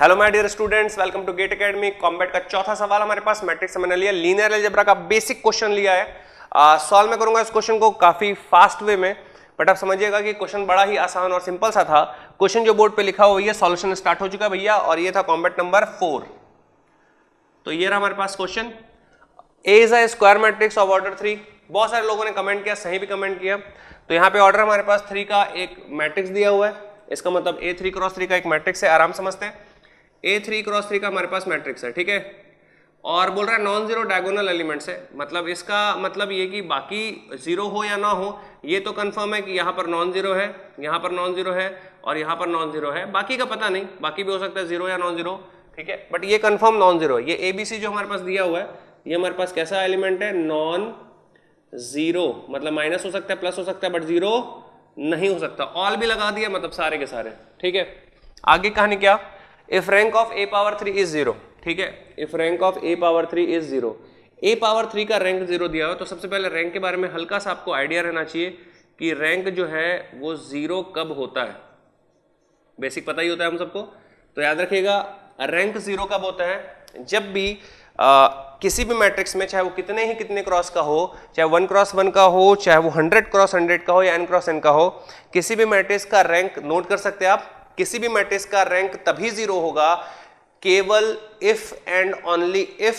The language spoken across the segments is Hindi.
Hello my dear students welcome to Gate Academy Combat का चौथा सवाल हमारे पास मैट्रिक्स मैंने लिया। लीनियर अलजेब्रा का बेसिक क्वेश्चन लिया है। सॉल्व मैं करूँगा इस क्वेश्चन को काफ़ी फास्ट वे में बट आप समझिएगा कि क्वेश्चन बड़ा ही आसान और सिंपल सा था। क्वेश्चन जो बोर्ड पे लिखा हुआ है सॉल्यूशन स्टार्ट हो चुका है भैया, और ये था कॉम्बैट नंबर फोर तो ये रहा हमारे पास question A is a square matrix of order three बहुत सारे लोगों ने कमेंट किया, सही भी कमेंट किया। तो यहाँ पे ऑर्डर हमारे पास थ्री का एक मैट्रिक्स दिया हुआ है। इसका मतलब ए थ्री क्रॉस थ्री का एक मैट्रिक्स है, आराम समझते हैं। ए थ्री क्रॉस थ्री का हमारे पास मैट्रिक्स है, ठीक है? और बोल रहा है नॉन ज़ीरो डायगोनल एलिमेंट्स है। मतलब इसका मतलब ये कि बाकी ज़ीरो हो या ना हो, ये तो कंफर्म है कि यहाँ पर नॉन ज़ीरो है, यहाँ पर नॉन ज़ीरो है और यहाँ पर नॉन ज़ीरो है। बाकी का पता नहीं, बाकी भी हो सकता है ज़ीरो या नॉन ज़ीरो ठीक है? बट ये कंफर्म नॉन ज़ीरो है। ये एबीसी जो हमारे पास दिया हुआ है, ये हमारे पास कैसा एलिमेंट है? नॉन ज़ीरो मतलब माइनस हो सकता है प्लस हो सकता है बट ज़ीरो नहीं हो सकता। ऑल भी लगा दिया मतलब सारे के सारे, ठीक है? आगे कहानी क्या? If rank of A power three is zero ठीक है? If rank of A power three is zero A power three का रैंक ज़ीरो दिया हो तो सबसे पहले रैंक के बारे में हल्का सा आपको आइडिया रहना चाहिए कि रैंक जो है वो ज़ीरो कब होता है। बेसिक पता ही होता है हम सबको। तो याद रखिएगा रैंक ज़ीरो कब होता है? जब भी आ, किसी भी मैट्रिक्स में चाहे वो कितने ही कितने क्रॉस का हो चाहे वन क्रॉस वन का हो चाहे वो हंड्रेड क्रॉस हंड्रेड का हो या एन क्रॉस एन का हो किसी भी मैट्रिक्स का रैंक नोट कर सकते हैं आप। किसी भी मैट्रिक्स का रैंक तभी ज़ीरो होगा, केवल if and only if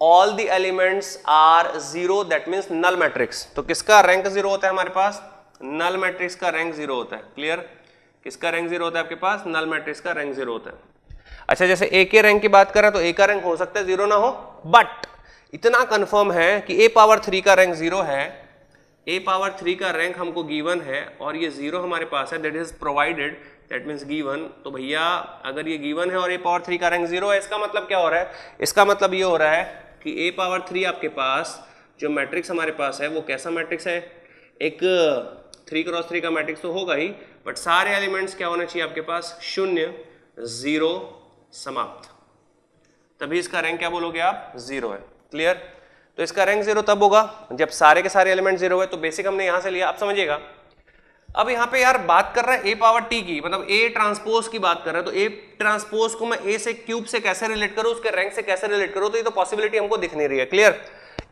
all the elements are zero that means null matrix तो किसका रैंक ज़ीरो होता है हमारे पास? नल मैट्रिक्स का रैंक ज़ीरो होता है। क्लियर किसका रैंक ज़ीरो होता है आपके पास? नल मैट्रिक्स का रैंक ज़ीरो होता है। अच्छा जैसे ए के रैंक की बात करें तो ए का रैंक हो सकता है ज़ीरो ना हो बट इतना कंफर्म है कि ए पावर थ्री का रैंक ज़ीरो है। ए पावर थ्री का रैंक हमको गिवन है और ये ज़ीरो हमारे पास है that is provided that means given तो भैया, अगर ये गिवन है और ए पावर थ्री का रैंक ज़ीरो है, इसका मतलब क्या हो रहा है? इसका मतलब ये हो रहा है कि ए पावर थ्री आपके पास, जो मैट्रिक्स हमारे पास है, वो कैसा मैट्रिक्स है? एक थ्री क्रॉस थ्री का मैट्रिक्स तो होगा ही बट सारे एलिमेंट्स क्या होना चाहिए आपके पास? शून्य ज़ीरो समाप्त। तभी इसका रैंक क्या बोलोगे आप? ज़ीरो है। क्लियर तो इसका रैंक ज़ीरो तब होगा, जब सारे के सारे एलिमेंट ज़ीरो है तो बेसिक हमने यहाँ से लिया। आप समझिएगा। अब यहाँ पे यार बात कर रहा है ए पावर टी की मतलब ए ट्रांसपोज की बात कर रहा है तो ए ट्रांसपोज को मैं ए से क्यूब से कैसे रिलेट करूँ, उसके रैंक से कैसे रिलेट करूँ तो ये तो पॉसिबिलिटी हमको दिख नहीं रही है क्लियर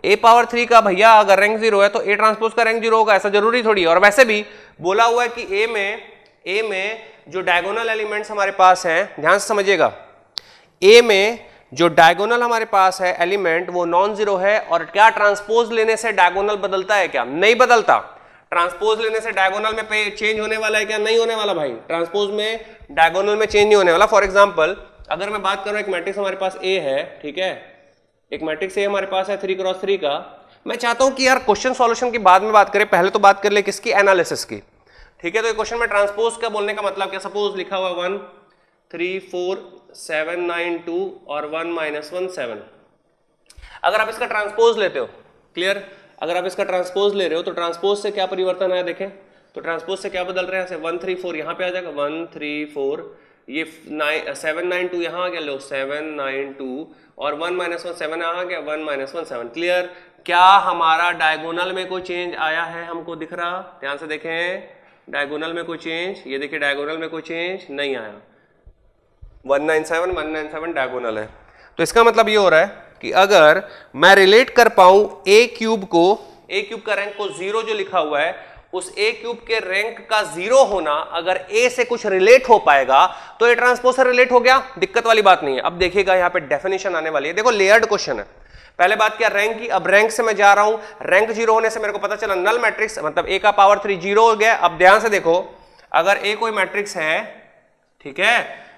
ए पावर थ्री का भैया अगर रैंक ज़ीरो है तो ए ट्रांसपोज का रैंक ज़ीरो होगा, ऐसा ज़रूरी थोड़ी है। और वैसे भी बोला हुआ है कि ए में ए में जो डायगोनल एलिमेंट्स हमारे पास हैं, ध्यान से समझिएगा ए में जो डायगोनल हमारे पास है एलिमेंट वो नॉन ज़ीरो है, और क्या ट्रांसपोज लेने से डायगोनल बदलता है क्या? नहीं बदलता। ट्रांसपोज लेने से डायगोनल में चेंज होने वाला है क्या? नहीं होने वाला भाई। ट्रांसपोज में डायगोनल में चेंज नहीं होने वाला। फॉर एग्ज़ाम्पल अगर मैं बात करूँ, एक मैट्रिक्स हमारे पास ए है, ठीक है? एक मैट्रिक्स ए हमारे पास है थ्री क्रॉस थ्री का। मैं चाहता हूँ कि यार क्वेश्चन सॉल्यूशन की बाद में बात करें, पहले तो बात कर ले किसकी? एनालिसिस की। ठीक है तो क्वेश्चन में ट्रांसपोज का बोलने का मतलब क्या? सपोज़ लिखा हुआ one three four seven nine two और वन माइनस वन सेवन अगर आप इसका ट्रांसपोज लेते हो क्लियर अगर आप इसका ट्रांसपोज ले रहे हो तो ट्रांसपोज से क्या परिवर्तन आया देखें? तो ट्रांसपोज से क्या बदल रहे हैं? वन थ्री फोर यहाँ पे आ जाएगा। वन थ्री फोर ये नाइन सेवन नाइन टू यहाँ आ गया। लो सेवन नाइन टू और वन माइनस वन सेवन आ गया। One minus one seven clear क्या हमारा डायगोनल में कोई चेंज आया है हमको दिख रहा? ध्यान से देखें। डायगोनल में कोई चेंज ये देखिए डायगोनल में कोई चेंज नहीं आया। 197 197 डायगोनल है। तो इसका मतलब ये हो रहा है कि अगर मैं रिलेट कर पाऊँ ए क्यूब को ए क्यूब का रैंक को ज़ीरो जो लिखा हुआ है, उस ए क्यूब के रैंक का ज़ीरो होना अगर ए से कुछ रिलेट हो पाएगा तो ए ट्रांसपोज से रिलेट हो गया। दिक्कत वाली बात नहीं है। अब देखिएगा यहाँ पे डेफिनेशन आने वाली है। देखो लेयर्ड क्वेश्चन है। पहले बात किया रैंक की, अब रैंक से मैं जा रहा हूँ। रैंक ज़ीरो होने से मेरे को पता चला नल मैट्रिक्स मतलब ए का पावर थ्री ज़ीरो हो गया। अब ध्यान से देखो, अगर ए कोई मैट्रिक्स है, ठीक है,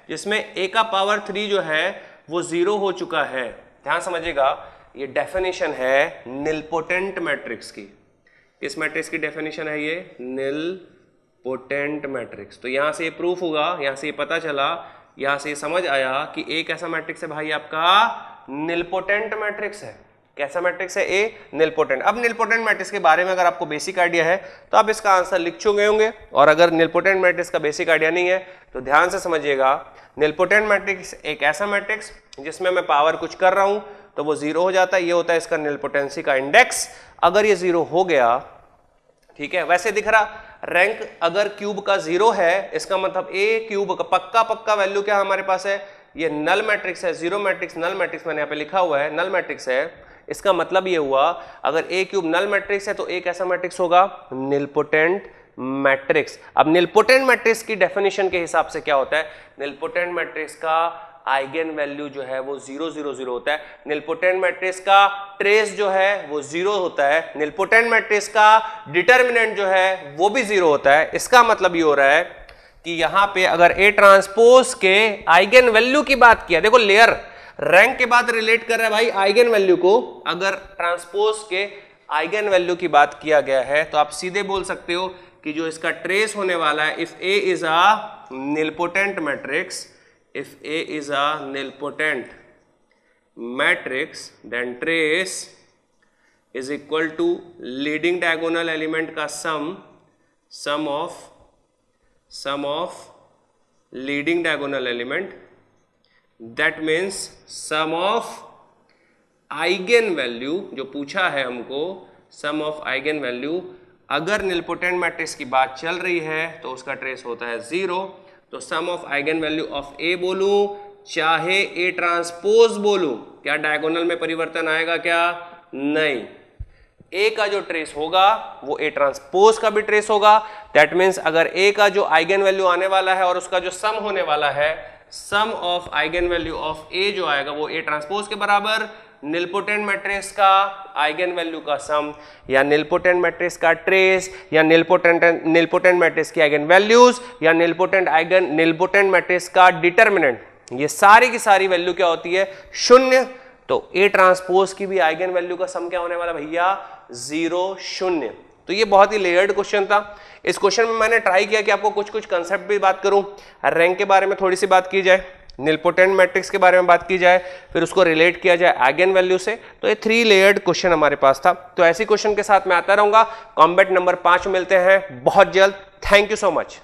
जिसमें ए का पावर थ्री जो है, वो ज़ीरो हो चुका है ध्यान समझिएगा, ये डेफिनेशन है निलपोटेंट मैट्रिक्स की। किस मैट्रिक्स की डेफिनेशन है ये? निल पोटेंट मैट्रिक्स तो यहाँ से ये प्रूफ हुआ, यहाँ से ये पता चला, यहाँ से ये समझ आया कि एक ऐसा मैट्रिक्स है भाई आपका निलपोटेंट मैट्रिक्स है। कैसा मैट्रिक्स है? ए निलपोटेंट अब निलपोटेंट मैट्रिक्स के बारे में अगर आपको बेसिक आइडिया है तो आप इसका आंसर लिख चुके होंगे। और अगर निलपोटेंट मैट्रिक्स का बेसिक आइडिया नहीं है तो ध्यान से समझिएगा निलपोटेंट मैट्रिक्स एक ऐसा मैट्रिक्स जिसमें मैं पावर कुछ कर रहा हूँ तो वो ज़ीरो हो जाता है। ये होता है इसका निलपोटेंसी का इंडेक्स अगर ये ज़ीरो हो गया, ठीक है, वैसे दिख रहा रैंक अगर क्यूब का ज़ीरो है, इसका मतलब ए क्यूब का पक्का पक्का वैल्यू क्या हमारे पास है? ये नल मैट्रिक्स है ज़ीरो मैट्रिक्स नल मैट्रिक्स मैंने यहाँ पे लिखा हुआ है नल मैट्रिक्स है। इसका मतलब ये हुआ, अगर ए क्यूब नल मैट्रिक्स है तो एक ऐसा मैट्रिक्स होगा? निलपोटेंट मैट्रिक्स अब निलपोटेंट मैट्रिक्स की डेफिनेशन के हिसाब से क्या होता है? निलपोटेंट मैट्रिक्स का आइगेन वैल्यू जो है वो ज़ीरो ज़ीरो ज़ीरो होता है। निलपोटेंट मैट्रिक्स का ट्रेस जो है वो ज़ीरो होता है। निलपोटेंट मैट्रिक्स का डिटर्मिनेंट जो है वो भी ज़ीरो होता है। इसका मतलब ये हो रहा है कि यहाँ पे अगर ए ट्रांसपोज के आइगेन वैल्यू की बात किया, देखो लेयर रैंक के बाद रिलेट कर रहा है भाई आइगन वैल्यू को। अगर ट्रांसपोज के आइगन वैल्यू की बात किया गया है तो आप सीधे बोल सकते हो कि जो इसका ट्रेस होने वाला है if A is a nilpotent matrix if A is a nilpotent matrix then trace is equal to leading diagonal element का sum sum of sum of leading diagonal element that means sum of eigen value जो पूछा है हमको सम ऑफ़ आइगेन वैल्यू अगर निलपोटेंट मैट्रिक्स की बात चल रही है तो उसका ट्रेस होता है ज़ीरो तो sum of eigen value of A बोलू, चाहे ए ट्रांसपोज बोलू, क्या डायगोनल में परिवर्तन आएगा क्या? नहीं. ए का जो ट्रेस होगा, वो ए ट्रांसपोज का भी ट्रेस होगा. दैट मीन्स अगर ए का जो आइगन वैल्यू आने वाला है और उसका जो सम होने वाला है sum of eigen value of A जो आएगा वो ए ट्रांसपोज के बराबर निलपोटेंट मैट्रिक्स का आइगन वैल्यू का सम, या निलपोटेंट मैट्रिक्स का ट्रेस या निलपोटेंट निलपोटेंट मैट्रिक्स की आइगन वैल्यूज़ या निलपोटेंट आइगन निलपोटेंट मैट्रिक्स का डिटर्मिनेंट ये सारी की सारी वैल्यू क्या होती है? शून्य। तो ए ट्रांसपोज की भी आइगन वैल्यू का सम क्या होने वाला भैया? ज़ीरो, शून्य। तो ये बहुत ही लेयर्ड क्वेश्चन था। इस क्वेश्चन में मैंने ट्राई किया कि आपको कुछ कुछ कंसेप्ट भी बात करूँ। रैंक के बारे में थोड़ी सी बात की जाए निलपोटेंट मैट्रिक्स के बारे में बात की जाए, फिर उसको रिलेट किया जाए एगेन वैल्यू से। तो ये थ्री लेयर्ड क्वेश्चन हमारे पास था। तो ऐसी क्वेश्चन के साथ मैं आता रहूँगा। कॉम्बेट नंबर पाँच मिलते हैं। बहुत जल्द। Thank you so much